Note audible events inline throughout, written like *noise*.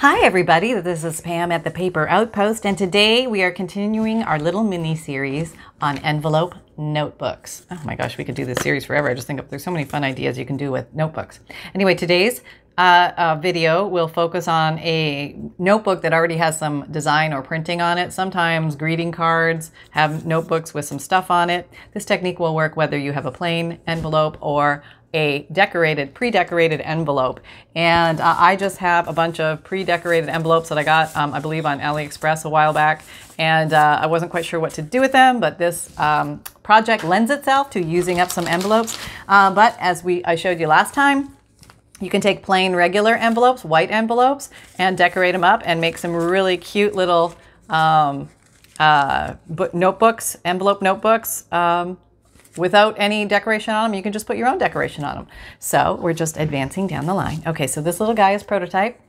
Hi, everybody. This is Pam at the Paper Outpost, and today we are continuing our little mini series on envelope notebooks. Oh my gosh, we could do this series forever. I just think there's so many fun ideas you can do with notebooks. Anyway, today's uh, uh, video will focus on a notebook that already has some design or printing on it. Sometimes greeting cards have notebooks with some stuff on it. This technique will work whether you have a plain envelope or a decorated, pre-decorated envelope. And uh, I just have a bunch of pre-decorated envelopes that I got, um, I believe, on AliExpress a while back. And uh, I wasn't quite sure what to do with them, but this um, project lends itself to using up some envelopes. Uh, but as we I showed you last time, you can take plain regular envelopes, white envelopes, and decorate them up and make some really cute little um, uh, notebooks, envelope notebooks um, without any decoration on them. You can just put your own decoration on them. So we're just advancing down the line. Okay, so this little guy is prototype.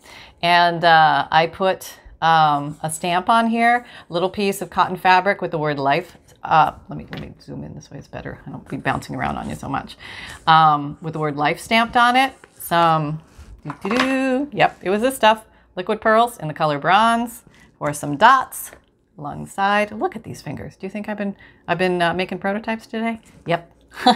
And uh, I put um, a stamp on here, little piece of cotton fabric with the word life. Uh, let me let me zoom in this way. It's better. I don't be bouncing around on you so much. Um, with the word life stamped on it. Some, yep, it was this stuff. Liquid pearls in the color bronze, or some dots the side. Look at these fingers. Do you think I've been I've been uh, making prototypes today? Yep.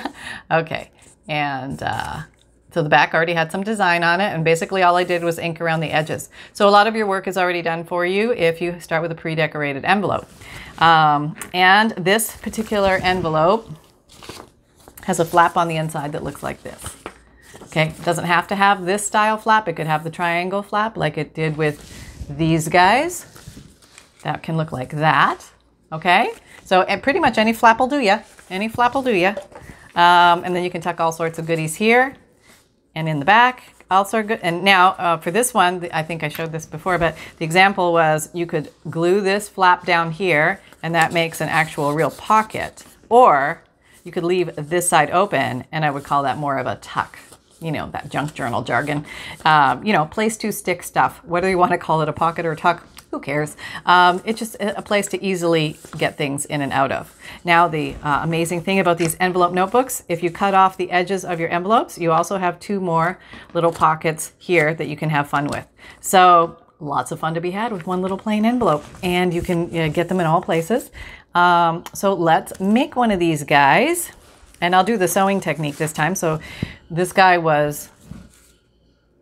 *laughs* okay. And uh, so the back already had some design on it, and basically all I did was ink around the edges. So a lot of your work is already done for you if you start with a pre-decorated envelope. Um, and this particular envelope has a flap on the inside that looks like this. Okay, it doesn't have to have this style flap. It could have the triangle flap like it did with these guys. That can look like that. Okay, so and pretty much any flap will do ya. Any flap will do ya. Um, and then you can tuck all sorts of goodies here and in the back. Also good. And now uh, for this one, I think I showed this before, but the example was you could glue this flap down here and that makes an actual real pocket. Or you could leave this side open and I would call that more of a tuck you know, that junk journal jargon. Um, you know, place to stick stuff, whether you want to call it a pocket or a tuck, who cares? Um, it's just a place to easily get things in and out of. Now, the uh, amazing thing about these envelope notebooks, if you cut off the edges of your envelopes, you also have two more little pockets here that you can have fun with. So lots of fun to be had with one little plain envelope and you can you know, get them in all places. Um, so let's make one of these guys and I'll do the sewing technique this time. So this guy was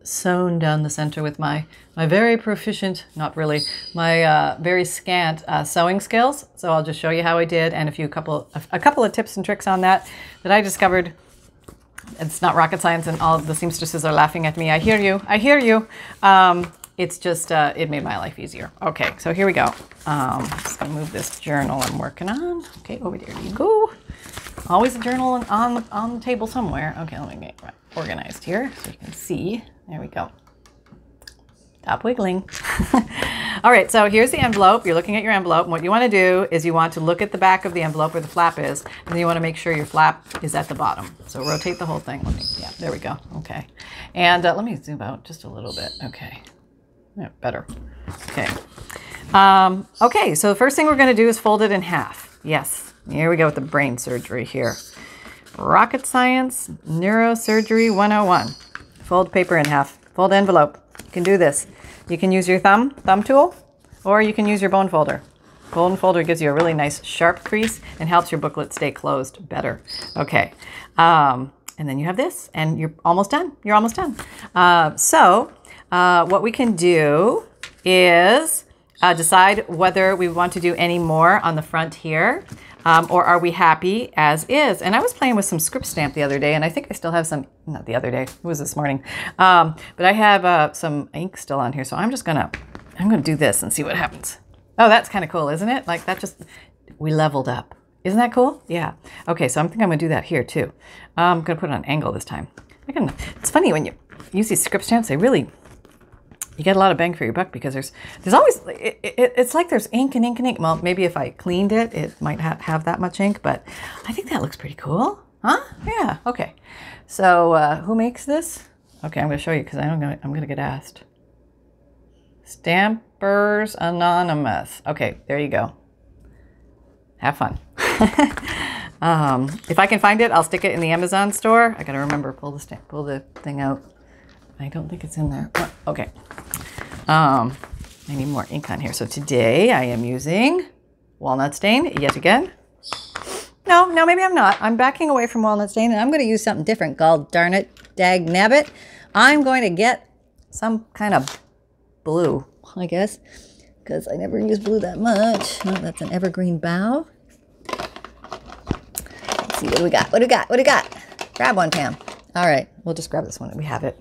sewn down the center with my my very proficient, not really, my uh, very scant uh, sewing skills. So I'll just show you how I did and a few couple a, a couple of tips and tricks on that that I discovered. It's not rocket science, and all the seamstresses are laughing at me. I hear you. I hear you. Um, it's just uh, it made my life easier. Okay, so here we go. Um, just gonna move this journal I'm working on. Okay, over there you go. Always a journal on on the table somewhere. Okay, let me get organized here so you can see. There we go. Stop wiggling. *laughs* All right, so here's the envelope. You're looking at your envelope. And what you want to do is you want to look at the back of the envelope where the flap is, and you want to make sure your flap is at the bottom. So rotate the whole thing. Let me, yeah, there we go. Okay. And uh, let me zoom out just a little bit. Okay. Yeah, better. Okay. Um, okay, so the first thing we're going to do is fold it in half. Yes, here we go with the brain surgery here. Rocket Science Neurosurgery 101. Fold paper in half. Fold envelope. You can do this. You can use your thumb, thumb tool, or you can use your bone folder. Bone folder gives you a really nice sharp crease and helps your booklet stay closed better. Okay, um, and then you have this, and you're almost done. You're almost done. Uh, so uh, what we can do is uh, decide whether we want to do any more on the front here. Um, or are we happy as is? And I was playing with some script stamp the other day, and I think I still have some, not the other day, it was this morning. Um, but I have uh, some ink still on here, so I'm just gonna, I'm gonna do this and see what happens. Oh, that's kind of cool, isn't it? Like that just, we leveled up. Isn't that cool? Yeah. Okay, so I think I'm gonna do that here too. I'm gonna put it on angle this time. I can, it's funny when you use these script stamps, they really you get a lot of bang for your buck because there's there's always it, it, it's like there's ink and ink and ink. Well, maybe if I cleaned it, it might ha have that much ink, but I think that looks pretty cool, huh? Yeah. Okay. So uh, who makes this? Okay, I'm going to show you because I'm going I'm going to get asked. Stampers Anonymous. Okay, there you go. Have fun. *laughs* um, if I can find it, I'll stick it in the Amazon store. I got to remember pull the stamp, pull the thing out. I don't think it's in there. Okay. Um, I need more ink on here. So today I am using walnut stain yet again. No, no, maybe I'm not. I'm backing away from walnut stain and I'm going to use something different called darn it, dag nabbit. I'm going to get some kind of blue, I guess, because I never use blue that much. Oh, that's an evergreen bough. Let's see, what do we got? What do we got? What do we got? Grab one, Pam. All right, we'll just grab this one. We have it.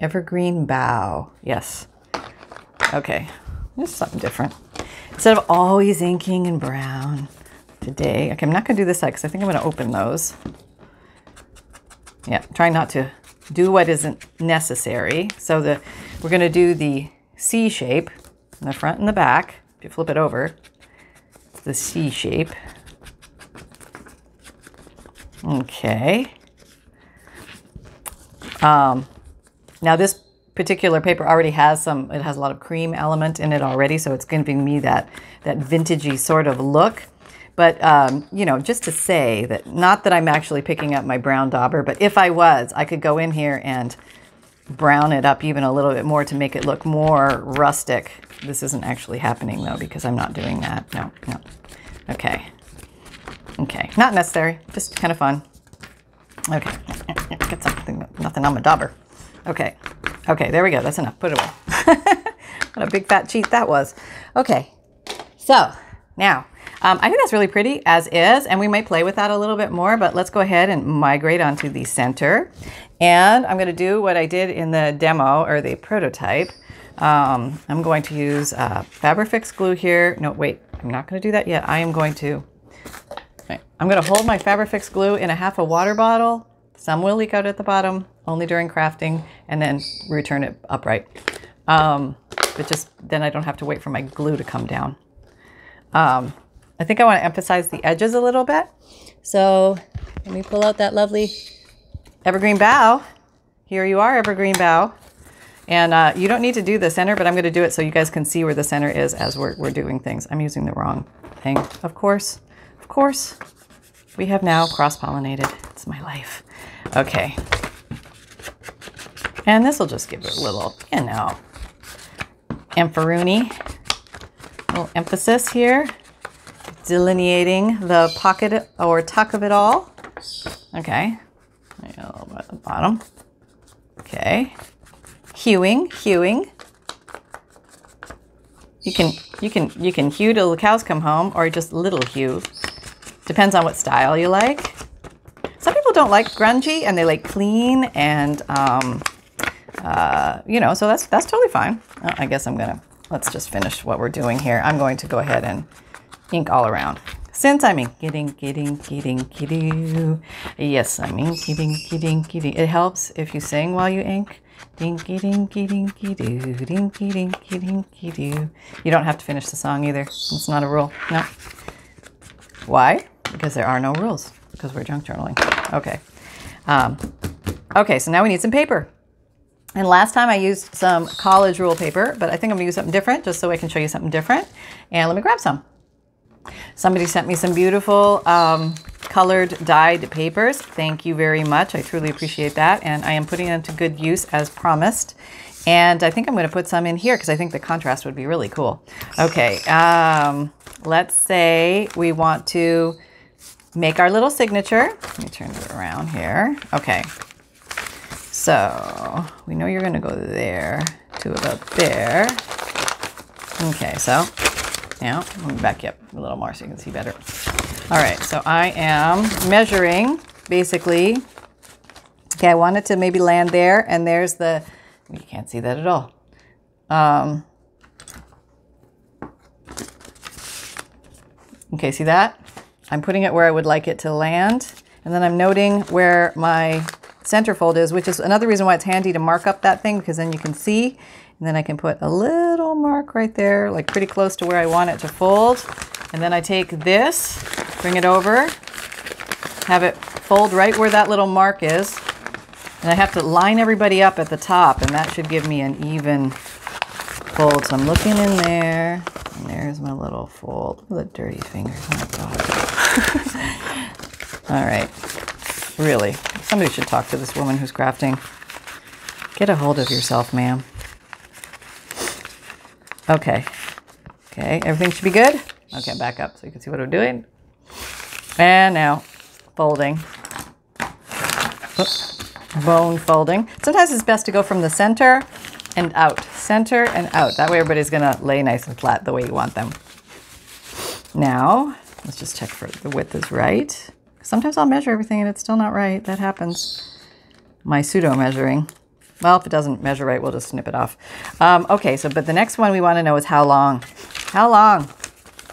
Evergreen bough. Yes. Okay, this is something different. Instead of always inking in brown today, okay, I'm not going to do this side because I think I'm going to open those. Yeah, try not to do what isn't necessary. So the we're going to do the C shape in the front and the back. If you flip it over, it's the C shape. Okay. Um, now this particular paper already has some, it has a lot of cream element in it already, so it's giving me that, that vintagey sort of look. But, um, you know, just to say that, not that I'm actually picking up my brown dauber, but if I was, I could go in here and brown it up even a little bit more to make it look more rustic. This isn't actually happening though, because I'm not doing that. No, no. Okay. Okay, not necessary, just kind of fun. Okay, get something, nothing on my dauber. Okay, okay, there we go, that's enough, put it away. *laughs* what a big fat cheat that was. Okay, so now, um, I think that's really pretty as is, and we might play with that a little bit more, but let's go ahead and migrate onto the center. And I'm gonna do what I did in the demo, or the prototype. Um, I'm going to use uh, Fabrifix glue here. No, wait, I'm not gonna do that yet. I am going to I'm going to hold my Fabrifix glue in a half a water bottle. Some will leak out at the bottom, only during crafting, and then return it upright. Um, but just then I don't have to wait for my glue to come down. Um, I think I want to emphasize the edges a little bit. So let me pull out that lovely evergreen bough. Here you are, evergreen bough. And uh, you don't need to do the center, but I'm going to do it so you guys can see where the center is as we're, we're doing things. I'm using the wrong thing, of course. Of course. We have now cross-pollinated. It's my life. Okay. And this will just give it a little, you know, ampharoonie. little emphasis here. Delineating the pocket or tuck of it all. Okay. A little bit at the bottom. Okay. Hewing, hewing. You can you can you can hew till the cows come home or just little hew. Depends on what style you like. People don't like grungy and they like clean and, um, uh, you know, so that's, that's totally fine. Uh, I guess I'm going to, let's just finish what we're doing here. I'm going to go ahead and ink all around. Since I'm inky dinky dinky dinky doo. Yes, I'm inky dinky dinky doo. It helps if you sing while you ink. Dinky dinky dinky doo, dinky dinky dinky doo. You don't have to finish the song either. It's not a rule. No. Why? because there are no rules because we're junk journaling. Okay. Um, okay, so now we need some paper. And last time I used some college rule paper, but I think I'm gonna use something different just so I can show you something different. And let me grab some. Somebody sent me some beautiful um, colored dyed papers. Thank you very much. I truly appreciate that. And I am putting them to good use as promised. And I think I'm going to put some in here because I think the contrast would be really cool. Okay, um, let's say we want to make our little signature. Let me turn it around here. Okay. So we know you're going to go there to about there. Okay, so now let me back up a little more so you can see better. All right, so I am measuring basically. Okay, I want it to maybe land there, and there's the, you can't see that at all. Um, okay, see that? I'm putting it where I would like it to land. And then I'm noting where my center fold is, which is another reason why it's handy to mark up that thing because then you can see. And then I can put a little mark right there, like pretty close to where I want it to fold. And then I take this, bring it over, have it fold right where that little mark is. And I have to line everybody up at the top, and that should give me an even fold. So I'm looking in there, and there's my little fold. The dirty fingers, oh my. *laughs* All right. Really, somebody should talk to this woman who's crafting. Get a hold of yourself, ma'am. Okay. Okay, everything should be good. Okay, back up so you can see what I'm doing. And now folding. Oops. Bone folding. Sometimes it's best to go from the center and out. Center and out. That way everybody's going to lay nice and flat the way you want them. Now, let's just check for the width is right. Sometimes I'll measure everything and it's still not right. That happens. My pseudo measuring. Well, if it doesn't measure right, we'll just snip it off. Um, okay, so but the next one we want to know is how long. How long?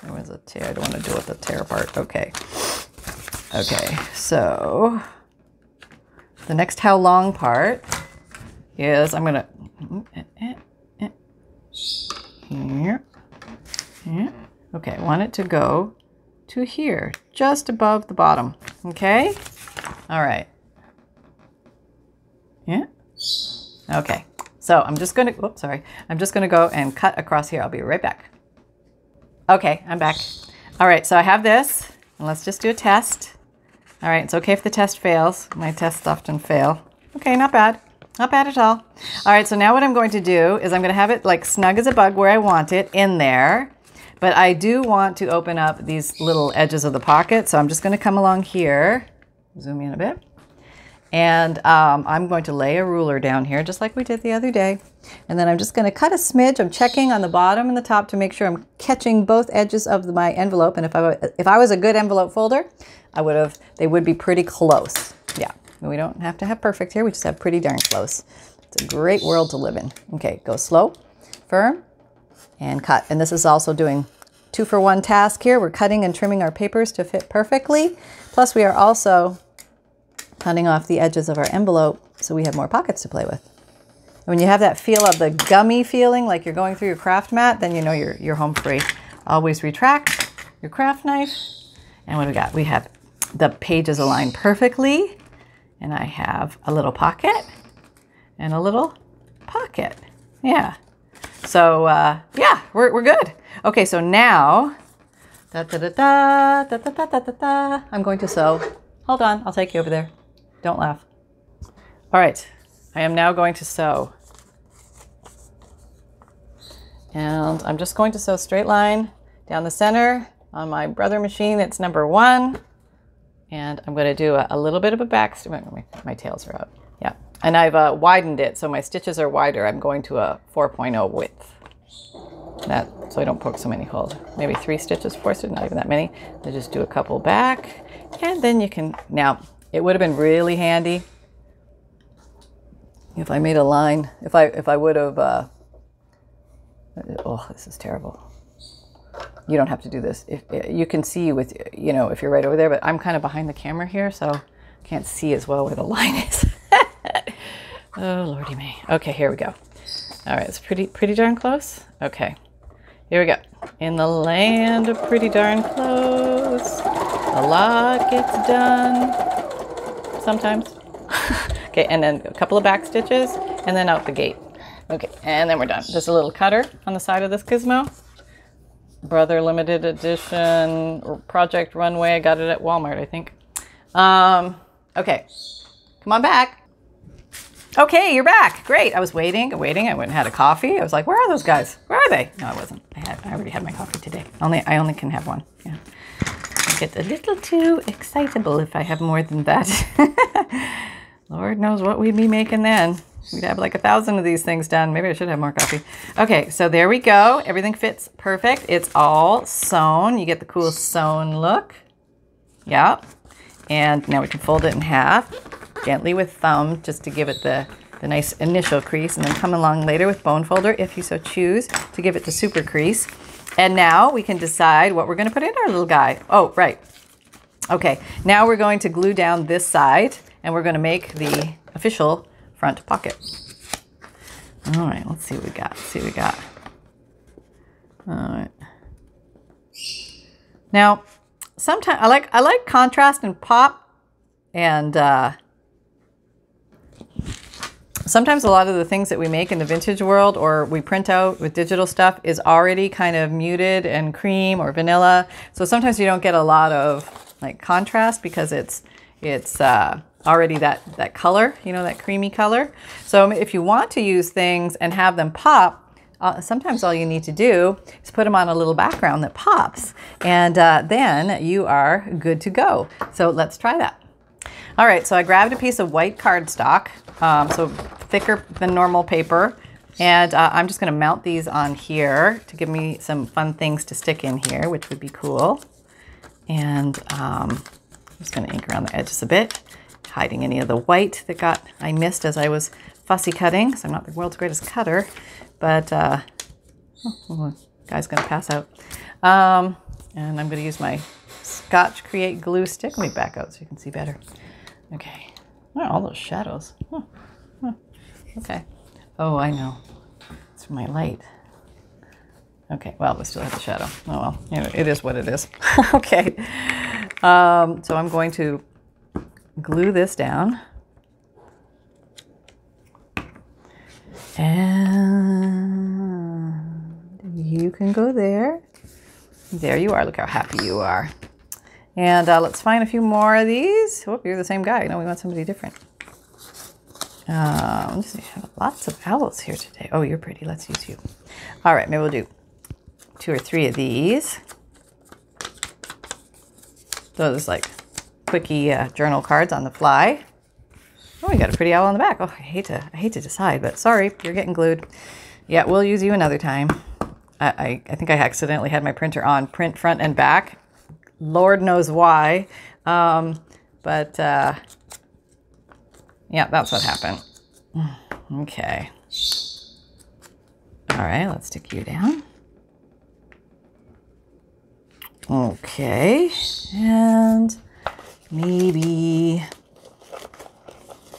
There was a tear. I don't want to deal with the tear part. Okay. Okay, so the next how long part is I'm going to here. Here. Okay, I want it to go to here, just above the bottom. Okay? All right. Yeah. Okay. So I'm just going to, oops, sorry. I'm just going to go and cut across here. I'll be right back. Okay, I'm back. All right, so I have this, and let's just do a test. All right, it's okay if the test fails. My tests often fail. Okay, not bad. Not bad at all. All right, so now what I'm going to do is I'm going to have it like snug as a bug where I want it in there. But I do want to open up these little edges of the pocket. So I'm just going to come along here, zoom in a bit. And um, I'm going to lay a ruler down here, just like we did the other day. And then I'm just going to cut a smidge. I'm checking on the bottom and the top to make sure I'm catching both edges of my envelope. And if I, if I was a good envelope folder, I would have, they would be pretty close. Yeah, we don't have to have perfect here. We just have pretty darn close. It's a great world to live in. Okay, go slow, firm, and cut. And this is also doing two for one task here. We're cutting and trimming our papers to fit perfectly. Plus we are also cutting off the edges of our envelope so we have more pockets to play with. And when you have that feel of the gummy feeling like you're going through your craft mat, then you know you're, you're home free. Always retract your craft knife. And what do we got? We have the pages aligned perfectly. And I have a little pocket and a little pocket. Yeah. So uh, yeah, we're, we're good. Okay, so now, da, da, da, da, da, da, da, da, da, I'm going to sew. Hold on, I'll take you over there. Don't laugh. All right, I am now going to sew. And I'm just going to sew straight line down the center on my brother machine. It's number one. And I'm going to do a, a little bit of a back, my, my tails are out. And I've uh, widened it so my stitches are wider. I'm going to a 4.0 width. That so I don't poke so many holes. Maybe three stitches, four stitches, not even that many. I just do a couple back, and then you can. Now it would have been really handy if I made a line. If I if I would have. Uh, oh, this is terrible. You don't have to do this. If you can see with you know if you're right over there, but I'm kind of behind the camera here, so can't see as well where the *laughs* line is. Oh, lordy me. Okay, here we go. All right, it's pretty, pretty darn close. Okay, here we go. In the land of pretty darn close, a lot gets done. Sometimes. *laughs* okay, and then a couple of back stitches, and then out the gate. Okay, and then we're done. Just a little cutter on the side of this gizmo. Brother limited edition project runway. I got it at Walmart, I think. Um, okay, come on back. Okay, you're back. Great. I was waiting, waiting. I went and had a coffee. I was like, where are those guys? Where are they? No, I wasn't. I had. I already had my coffee today. Only I only can have one. Yeah. I get a little too excitable if I have more than that. *laughs* Lord knows what we'd be making then. We'd have like a thousand of these things done. Maybe I should have more coffee. Okay, so there we go. Everything fits perfect. It's all sewn. You get the cool sewn look. Yeah. And now we can fold it in half gently with thumb just to give it the, the nice initial crease and then come along later with bone folder if you so choose to give it the super crease. And now we can decide what we're going to put in our little guy. Oh, right. Okay, now we're going to glue down this side and we're going to make the official front pocket. All right, let's see what we got. Let's see what we got. All right. Now, sometimes I like I like contrast and pop and uh, sometimes a lot of the things that we make in the vintage world or we print out with digital stuff is already kind of muted and cream or vanilla. So sometimes you don't get a lot of like contrast because it's it's uh, already that that color, you know, that creamy color. So if you want to use things and have them pop, uh, sometimes all you need to do is put them on a little background that pops, and uh, then you are good to go. So let's try that. All right, so I grabbed a piece of white cardstock, um, so thicker than normal paper, and uh, I'm just going to mount these on here to give me some fun things to stick in here, which would be cool. And um, I'm just to ink around the edges a bit, hiding any of the white that got I missed as I was fussy cutting. So I'm not the world's greatest cutter, but uh, oh, guy's going to pass out. Um, and I'm going to use my Scotch Create glue stick. Let me back out so you can see better. Okay. All those shadows. Huh. Huh. Okay. Oh, I know. It's my light. Okay, well, we still have the shadow. Oh, well, you know, it is what it is. *laughs* okay. Um, so I'm going to glue this down. And you can go there. There you are. Look how happy you are. And uh, let's find a few more of these. Oh, you're the same guy. No, we want somebody different. Um. Lots of owls here today. Oh, you're pretty. Let's use you. All right, maybe we'll do two or three of these. Those like quickie uh, journal cards on the fly. Oh, we got a pretty owl on the back. Oh, I hate to, I hate to decide, but sorry, you're getting glued. Yeah, we'll use you another time. I, I, I think I accidentally had my printer on print front and back. Lord knows why. Um, but uh, yeah, that's what happened. *sighs* Okay. All right, let's stick you down. Okay, and maybe.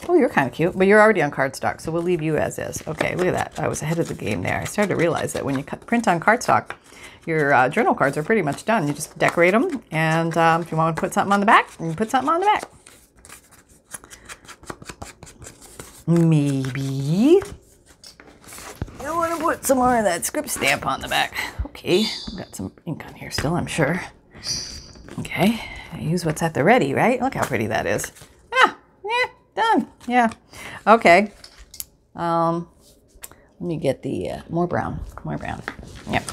Oh, you're kind of cute, but you're already on cardstock, so we'll leave you as is. Okay, look at that. I was ahead of the game there. I started to realize that when you print on cardstock, your uh, journal cards are pretty much done. You just decorate them, and um, if you want to put something on the back, you put something on the back. Maybe I want to put some more of that script stamp on the back. Okay, I've got some ink on here still, I'm sure. Okay, use what's at the ready, right? Look how pretty that is. Ah, yeah, done. Yeah. Okay. Um, let me get the uh, more brown, more brown. Yep.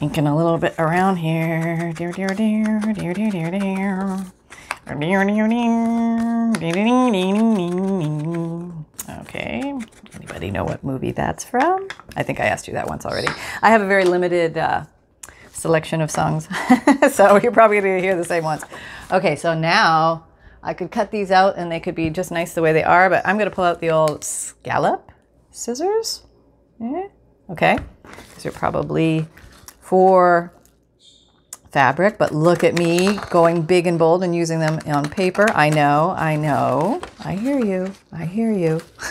Inking a little bit around here. Dear, dear, dear, dear, dear, dear, dear. Okay. Anybody know what movie that's from? I think I asked you that once already. I have a very limited uh, selection of songs, so you're probably going to hear the same ones. Okay, so now I could cut these out and they could be just nice the way they are, but I'm going to pull out the old scallop scissors. Yeah. Okay. These are probably for fabric, but look at me going big and bold and using them on paper. I know, I know. I hear you. I hear you. *laughs*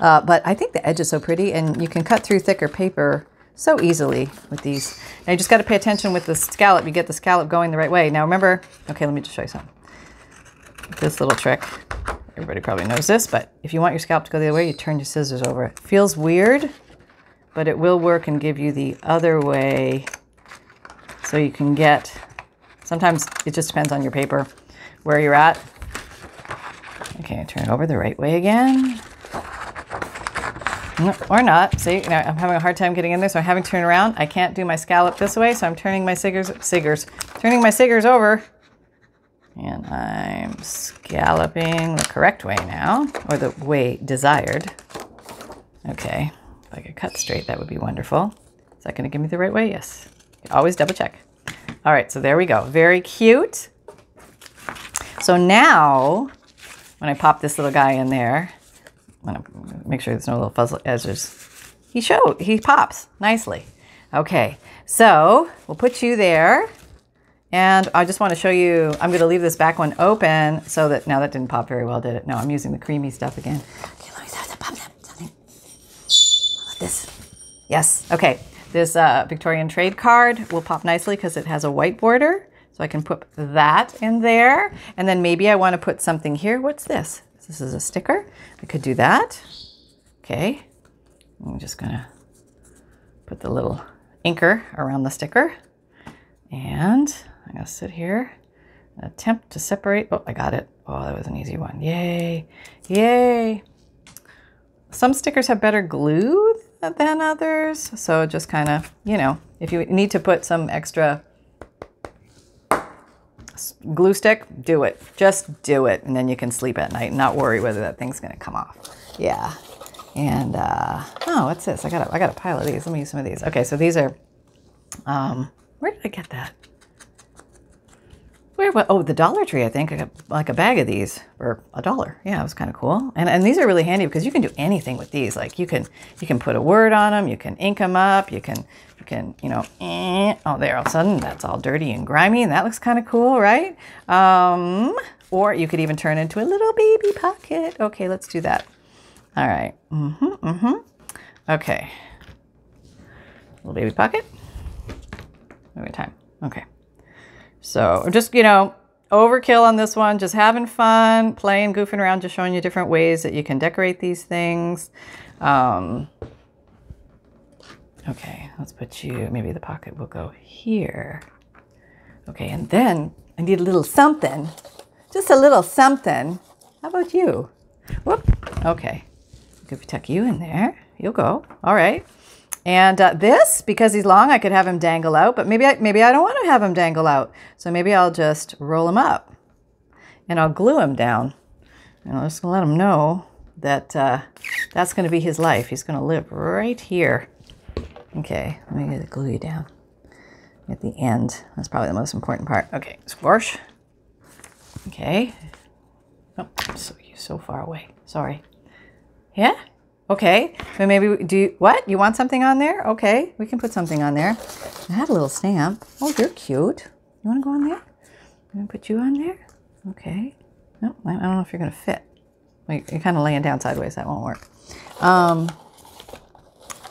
uh, but I think the edge is so pretty and you can cut through thicker paper so easily with these. Now you just got to pay attention with the scallop. You get the scallop going the right way. Now remember, okay, let me just show you something. This little trick. Everybody probably knows this, but if you want your scallop to go the other way, you turn your scissors over. It feels weird, but it will work and give you the other way so you can get, sometimes it just depends on your paper where you're at. Okay, turn it over the right way again. Or not. See, I'm having a hard time getting in there, so I'm having to turn around. I can't do my scallop this way, so I'm turning my siggers, siggers, turning my siggers over. And I'm scalloping the correct way now, or the way desired. Okay, if I could cut straight, that would be wonderful. Is that going to give me the right way? Yes. Always double check. All right, so there we go. Very cute. So now, when I pop this little guy in there, I'm gonna make sure there's no little fuzzle edges. He showed, he pops nicely. Okay, so we'll put you there. And I just want to show you, I'm going to leave this back one open so that, now that didn't pop very well, did it? No, I'm using the creamy stuff again. Okay, let me start to pop something. This. Yes, okay. This uh, Victorian trade card will pop nicely because it has a white border. So I can put that in there. And then maybe I want to put something here. What's this? This is a sticker. I could do that. Okay. I'm just going to put the little inker around the sticker. And I'm going to sit here attempt to separate. Oh, I got it. Oh, that was an easy one. Yay. Yay. Some stickers have better glue than others. So just kind of, you know, if you need to put some extra glue stick, do it. Just do it. And then you can sleep at night and not worry whether that thing's going to come off. Yeah. And, uh, oh, what's this? I got a, I got a pile of these. Let me use some of these. Okay, so these are, um, where did I get that? Where? Oh, the Dollar Tree, I think. I got like a bag of these for a dollar. Yeah, it was kind of cool. And, and these are really handy because you can do anything with these. Like you can, you can put a word on them. You can ink them up. You can, you can, you know, eh, oh, there, all of a sudden that's all dirty and grimy. And that looks kind of cool, right? Um, or you could even turn into a little baby pocket. Okay, let's do that. All right. Mm-hmm, mm-hmm. Okay. Little baby pocket. Maybe time. Okay. So just, you know, overkill on this one, just having fun, playing, goofing around, just showing you different ways that you can decorate these things. Um, okay, let's put you, maybe the pocket will go here. Okay, and then I need a little something, just a little something. How about you? Whoop, okay. Could tuck you in there. You'll go. All right. And uh, this, because he's long, I could have him dangle out, but maybe I, maybe I don't want to have him dangle out. So maybe I'll just roll him up and I'll glue him down. And I'll just let him know that uh, that's going to be his life. He's going to live right here. Okay, let me get glue you down at the end. That's probably the most important part. Okay, squash. Okay. Oh, so, you're so far away. Sorry. Yeah? Okay, so maybe do you, what? You want something on there? Okay, we can put something on there. I had a little stamp. Oh, you're cute. You want to go on there? I'm gonna put you on there. Okay. No, I don't know if you're gonna fit. Wait, you're kind of laying down sideways. That won't work. Um.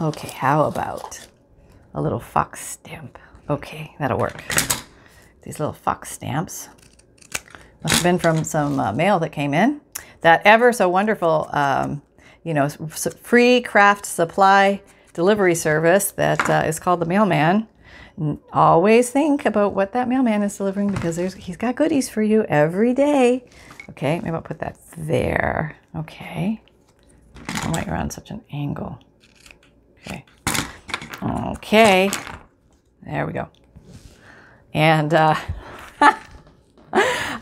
Okay, how about a little fox stamp? Okay, that'll work. These little fox stamps must have been from some uh, mail that came in. That ever so wonderful. Um, you know, free craft supply delivery service that uh, is called the mailman. Always think about what that mailman is delivering because there's he's got goodies for you every day. Okay, maybe I'll put that there. Okay. Why you're on such an angle? Okay. Okay. There we go. And uh, *laughs*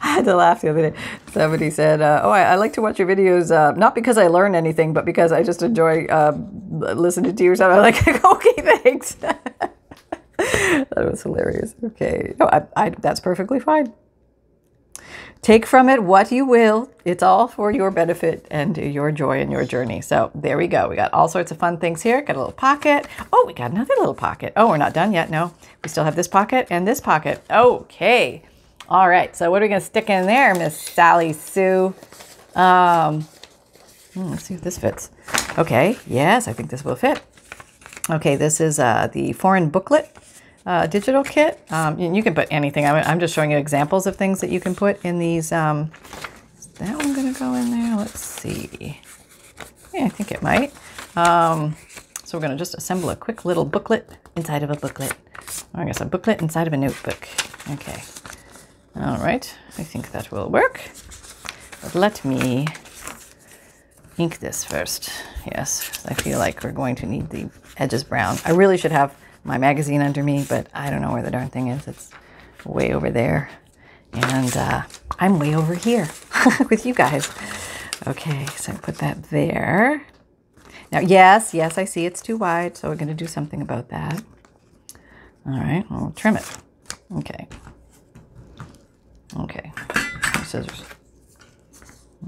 *laughs* had to laugh the other day. Somebody said, uh, "Oh, I, I, like to watch your videos, uh, not because I learn anything, but because I just enjoy uh, listening to you." So I'm like, *laughs* "Okay, thanks." *laughs* that was hilarious. Okay, no, I, I, that's perfectly fine. Take from it what you will. It's all for your benefit and your joy in your journey. So there we go. We got all sorts of fun things here. Got a little pocket. Oh, we got another little pocket. Oh, we're not done yet. No, we still have this pocket and this pocket. Okay. All right, so what are we to stick in there, Miss Sally Sue? Um, hmm, let's see if this fits. Okay, yes, I think this will fit. Okay, this is uh, the foreign booklet uh, digital kit. Um, you can put anything. I'm, just showing you examples of things that you can put in these. Um, is that one to go in there? Let's see. Yeah, I think it might. Um, so we're to just assemble a quick little booklet inside of a booklet. I guess a booklet inside of a notebook. Okay. All right, I think that will work. But let me ink this first. Yes, I feel like we're going to need the edges brown. I really should have my magazine under me, but I don't know where the darn thing is. It's way over there. And uh, I'm way over here *laughs* with you guys. Okay, so I put that there. Now, yes, yes, I see it's too wide, so we're going to do something about that. All right, we'll trim it. Okay. Okay, scissors.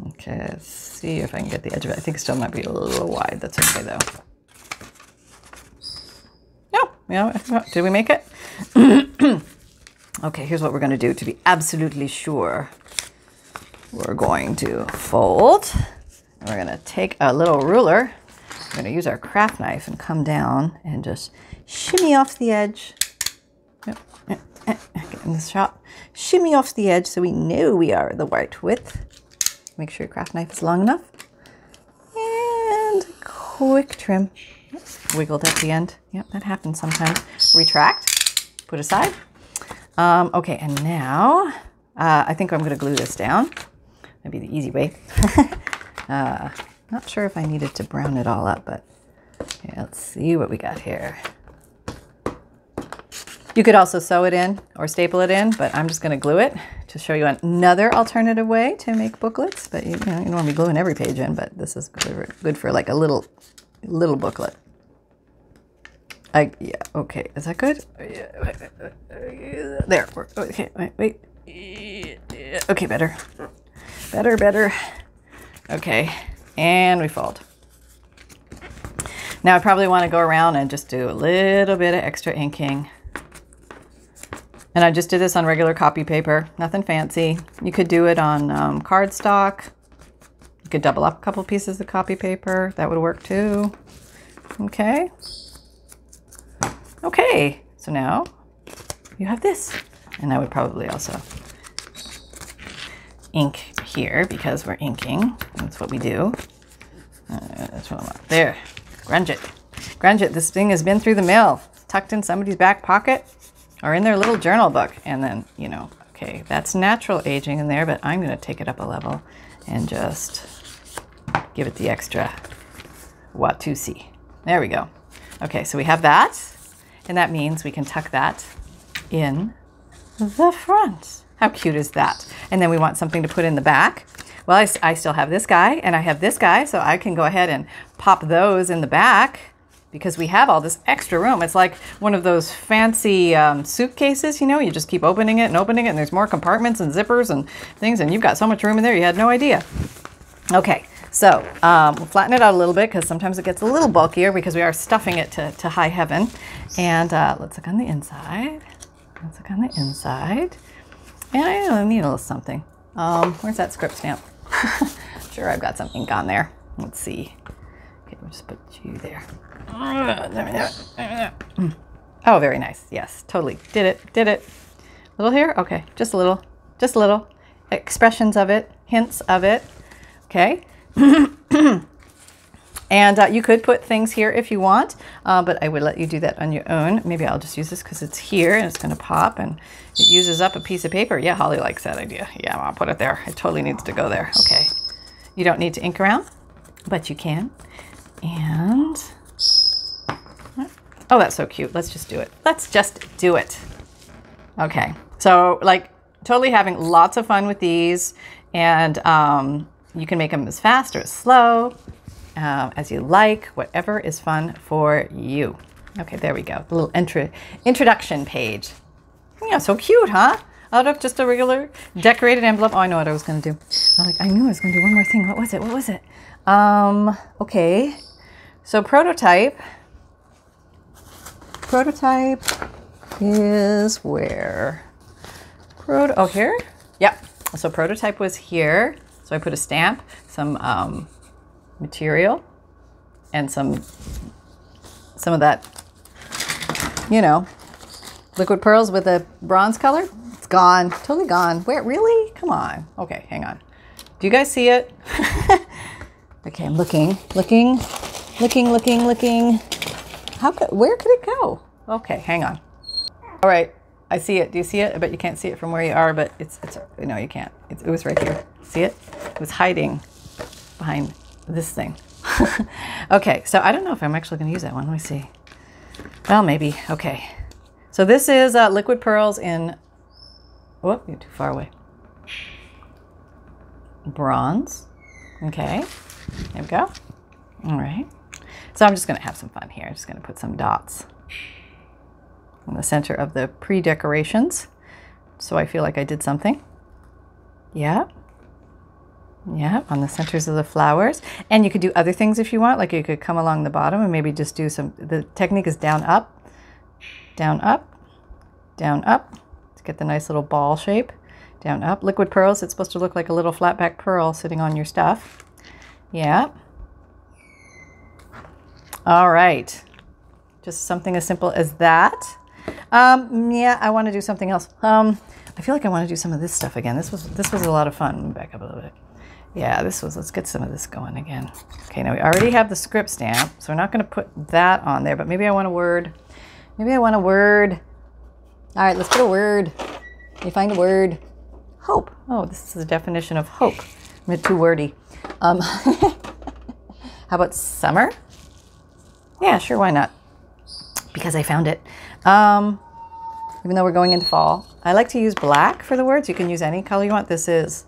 Okay, let's see if I can get the edge of it. I think it still might be a little wide. That's okay though. No, yeah, did we make it? *clears throat* okay, here's what we're going to do to be absolutely sure. We're going to fold. We're going to take a little ruler. We're to use our craft knife and come down and just shimmy off the edge. Get in the shop shimmy off the edge so we know we are the right width. Make sure your craft knife is long enough. And quick trim. Wiggled at the end. Yep, that happens sometimes. Retract, put aside. Um, okay, and now uh, I think I'm going to glue this down. That'd be the easy way. *laughs* uh, not sure if I needed to brown it all up, but Okay, let's see what we got here. You could also sew it in or staple it in, but I'm just going to glue it to show you another alternative way to make booklets. But you, you know, you don't want to be gluing every page in, but this is good for like a little, little booklet. I, yeah, okay, is that good? There, okay, wait, wait. Okay, better. Better, better. Okay, and we fold. Now I probably want to go around and just do a little bit of extra inking. And I just did this on regular copy paper, nothing fancy. You could do it on um, cardstock. You could double up a couple pieces of copy paper. That would work too. Okay. Okay, so now you have this. And I would probably also ink here because we're inking. That's what we do. Uh, that's what I want. There, grunge it. Grunge it. This thing has been through the mail, tucked in somebody's back pocket or in their little journal book. And then, you know, okay, that's natural aging in there, but I'm going to take it up a level and just give it the extra Watusi. There we go. Okay, so we have that, and that means we can tuck that in the front. How cute is that? And then we want something to put in the back. Well, I, I still have this guy, and I have this guy, so I can go ahead and pop those in the back because we have all this extra room. It's like one of those fancy um, suitcases, you know, you just keep opening it and opening it, and there's more compartments and zippers and things, and you've got so much room in there, you had no idea. Okay, so um, we'll flatten it out a little bit because sometimes it gets a little bulkier because we are stuffing it to, to high heaven. And uh, let's look on the inside. Let's look on the inside. And I need a little something. Um, where's that script stamp? *laughs* sure, I've got some ink on there. Let's see. Okay, we'll just put you there. Oh, very nice. Yes, totally. Did it. Did it. A Little here? Okay, just a little. Just a little. Expressions of it, hints of it. Okay. *coughs* and uh, you could put things here if you want, uh, but I would let you do that on your own. Maybe I'll just use this because it's here and it's going to pop and it uses up a piece of paper. Yeah, Holly likes that idea. Yeah, I'll put it there. It totally needs to go there. Okay. You don't need to ink around, but you can. And Oh, that's so cute. Let's just do it. Let's just do it. Okay. So like totally having lots of fun with these and um, you can make them as fast or as slow uh, as you like, whatever is fun for you. Okay, there we go. The little intro introduction page. Yeah, so cute, huh? Out of just a regular decorated envelope. Oh, I know what I was going to do. I like I knew I was going to do one more thing. What was it? What was it? Um, okay. So prototype prototype is where? Proto oh, here? Yep. So prototype was here. So I put a stamp, some um, material, and some some of that, you know, liquid pearls with a bronze color. It's gone, totally gone. Where, really? Come on. Okay, hang on. Do you guys see it? *laughs* okay, I'm looking, looking, looking, looking, looking. How could, where could it go? Okay, hang on. All right, I see it. Do you see it? I bet you can't see it from where you are, but it's, it's no, you can't. It's, it was right here. See it? It was hiding behind this thing. *laughs* okay, so I don't know if I'm actually going to use that one. Let me see. Well, maybe. Okay. So this is uh, liquid pearls in, oh, you're too far away. Bronze. Okay, there we go. All right. So I'm just going to have some fun here. I'm just going to put some dots in the center of the pre-decorations. So I feel like I did something. Yeah. Yeah, on the centers of the flowers. And you could do other things if you want. Like you could come along the bottom and maybe just do some, the technique is down, up, down, up, down, up to get the nice little ball shape. Down, up. Liquid pearls, it's supposed to look like a little flat back pearl sitting on your stuff. Yeah. All right. Just something as simple as that. Um, yeah, I want to do something else. Um, I feel like I want to do some of this stuff again. This was this was a lot of fun. Back up a little bit. Yeah, this was. Let's get some of this going again. Okay, now we already have the script stamp, so we're not going to put that on there. But maybe I want a word. Maybe I want a word. All right, let's put a word. You find a word. Hope. Oh, this is the definition of hope. I'm too wordy. Um, *laughs* how about summer? Yeah, sure, why not? Because I found it. Um, even though we're going into fall, I like to use black for the words. You can use any color you want. This is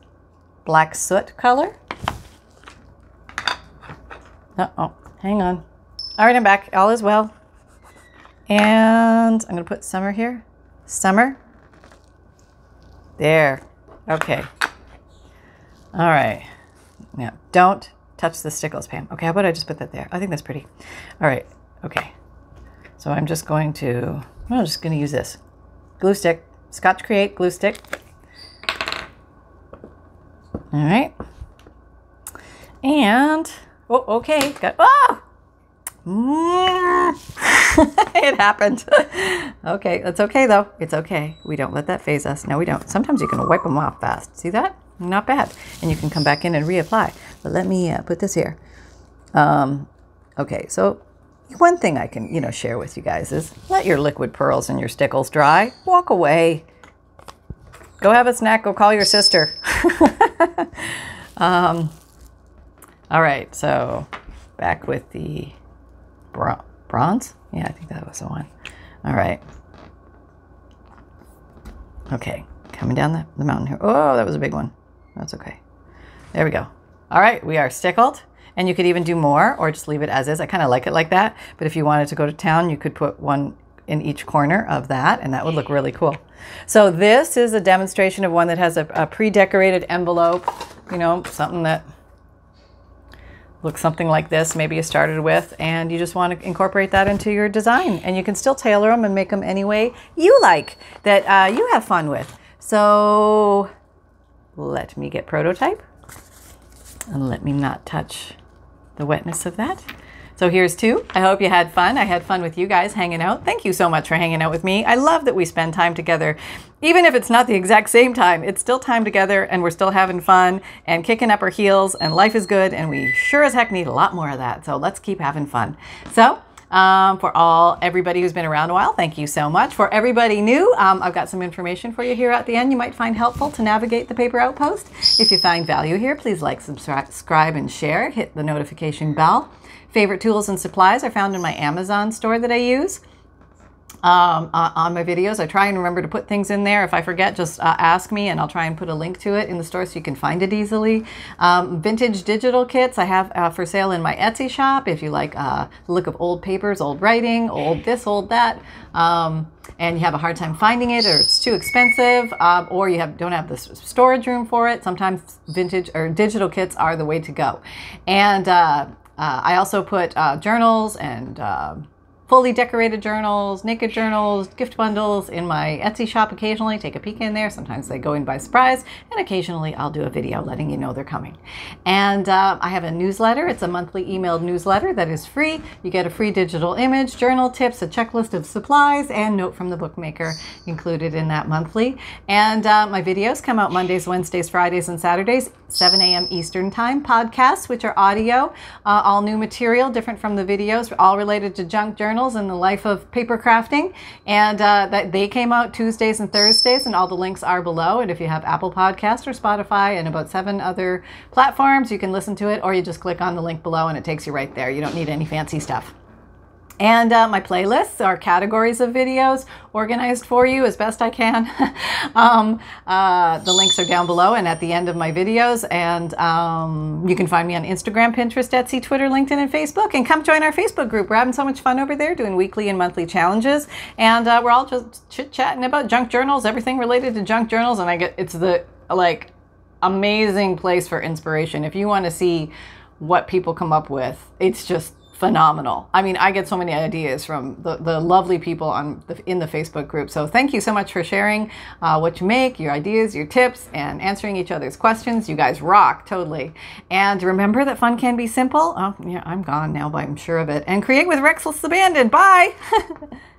black soot color. Uh oh, hang on. All right, I'm back. All is well. And I'm going to put summer here. Summer. There. Okay. All right. Yeah. Don't touch the stickles, Pam. Okay, how about I just put that there? I think that's pretty. All right. Okay. So I'm just going to, I'm just going to use this glue stick, Scotch Create glue stick. All right. And, oh, okay. Got, oh! *laughs* it happened. okay, that's okay though. It's okay. We don't let that faze us. No, we don't. Sometimes you can wipe them off fast. See that? Not bad. And you can come back in and reapply. But let me uh, put this here. Um, okay, so one thing I can, you know, share with you guys is let your liquid pearls and your stickles dry. Walk away. Go have a snack. Go call your sister. *laughs* um, all right, so back with the bro- bronze. Yeah, I think that was the one. All right. Okay, coming down the, the mountain here. Oh, that was a big one. That's okay. There we go. All right, we are stickled. And you could even do more or just leave it as is. I kind of like it like that. But if you wanted to go to town, you could put one in each corner of that and that would look really cool. So this is a demonstration of one that has a, a pre-decorated envelope, you know, something that looks something like this, maybe you started with, and you just want to incorporate that into your design. And you can still tailor them and make them any way you like, that uh, you have fun with. So let me get prototype and let me not touch the wetness of that. So here's two. I hope you had fun. I had fun with you guys hanging out. Thank you so much for hanging out with me. I love that we spend time together. Even if it's not the exact same time, it's still time together and we're still having fun and kicking up our heels and life is good and we sure as heck need a lot more of that. So let's keep having fun. So um, for all everybody who's been around a while, thank you so much. For everybody new, um, I've got some information for you here at the end you might find helpful to navigate the paper outpost. If you find value here, please like, subscribe, and share. Hit the notification bell. Favorite tools and supplies are found in my Amazon store that I use um, on my videos. I try and remember to put things in there. If I forget, just uh, ask me and I'll try and put a link to it in the store so you can find it easily. Um, vintage digital kits I have uh, for sale in my Etsy shop if you like uh, the look of old papers, old writing, old this, old that. Um, and you have a hard time finding it or it's too expensive uh, or you have don't have the storage room for it sometimes vintage or digital kits are the way to go and uh, uh, I also put journals and um, fully decorated journals, naked journals, gift bundles in my Etsy shop occasionally. Take a peek in there. Sometimes they go in by surprise, and occasionally I'll do a video letting you know they're coming. And uh, I have a newsletter. It's a monthly emailed newsletter that is free. You get a free digital image, journal tips, a checklist of supplies, and note from the bookmaker included in that monthly. And uh, my videos come out Mondays, Wednesdays, Fridays, and Saturdays, 7 a.m. Eastern Time. Podcasts, which are audio, uh, all new material, different from the videos, all related to junk journals journals in the life of paper crafting. And uh, that they came out Tuesdays and Thursdays, and all the links are below. And if you have Apple Podcast or Spotify and about seven other platforms, you can listen to it, or you just click on the link below and it takes you right there. You don't need any fancy stuff. And uh, my playlists are categories of videos organized for you as best I can. *laughs* um, uh, the links are down below and at the end of my videos. And um, you can find me on Instagram, Pinterest, Etsy, Twitter, LinkedIn, and Facebook. And come join our Facebook group. We're having so much fun over there doing weekly and monthly challenges. And uh, we're all just chit chatting about junk journals, everything related to junk journals. And I get it's the like amazing place for inspiration. If you want to see what people come up with, it's just phenomenal. I mean, I get so many ideas from the, the lovely people on the, in the Facebook group. So thank you so much for sharing uh, what you make, your ideas, your tips, and answering each other's questions. You guys rock, totally. And remember that fun can be simple. Oh, yeah, I'm gone now, but I'm sure of it. And create with Reckless Abandon. Bye. *laughs*